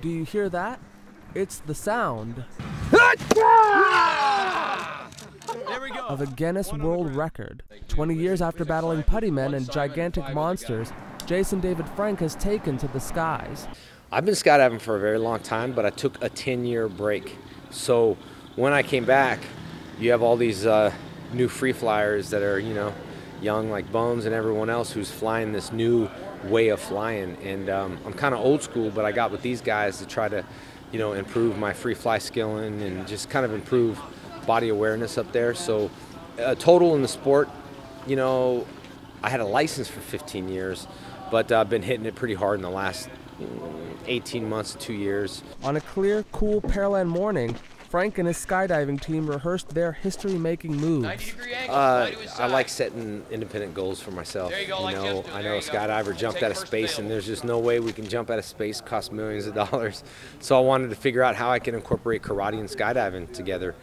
Do you hear that? It's the sound of a Guinness World Record. 20 years after battling putty men and gigantic monsters, Jason David Frank has taken to the skies. I've been skydiving for a very long time, but I took a 10 year break. So when I came back, you have all these uh, new free flyers that are, you know, young like Bones and everyone else who's flying this new way of flying. And um, I'm kind of old school, but I got with these guys to try to, you know, improve my free fly skilling and just kind of improve body awareness up there. So, uh, total in the sport, you know, I had a license for 15 years, but I've been hitting it pretty hard in the last mm, 18 months two years. On a clear, cool Pearland morning, Frank and his skydiving team rehearsed their history-making moves. Uh, I like setting independent goals for myself. You, know, I know a skydiver jumped out of space, and there's just no way we can jump out of space. Cost millions of dollars. So I wanted to figure out how I can incorporate karate and skydiving together.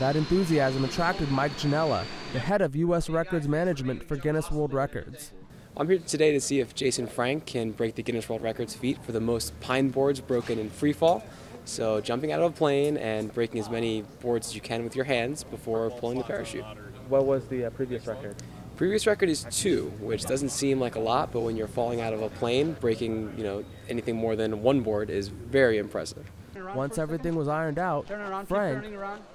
That enthusiasm attracted Mike Janela, the head of U.S. Records Management for Guinness World Records. I'm here today to see if Jason Frank can break the Guinness World Records feat for the most pine boards broken in free fall. So jumping out of a plane and breaking as many boards as you can with your hands before pulling the parachute. What was the uh, previous record? Previous record is two, which doesn't seem like a lot, but when you're falling out of a plane, breaking you know anything more than one board is very impressive. Once everything was ironed out, Frank,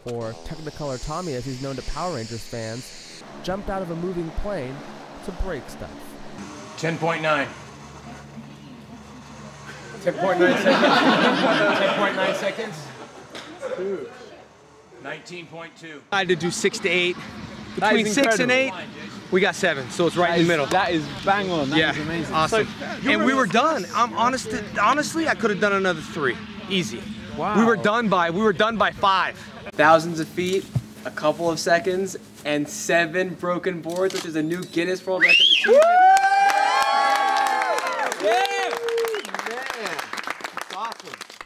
or Technicolor Tommy as he's known to Power Rangers fans, jumped out of a moving plane to break stuff. 10.9. 10.9 seconds. 10.9 seconds. 19.2. I had to do six to eight. Between six and eight, we got seven, so it's right that in is, the middle. That is bang on. That yeah, is amazing. awesome. So, and we were done. I'm honest. Honestly, I could have done another three, easy. Wow. We were done by. We were done by five. Thousands of feet, a couple of seconds, and seven broken boards, which is a new Guinness World Record achievement.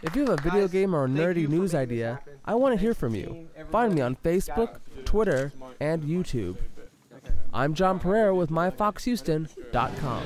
If you have a video game or a nerdy news idea, I want to hear from you. Find me on Facebook, Twitter, and YouTube. I'm John Perera with MyFoxHouston.com.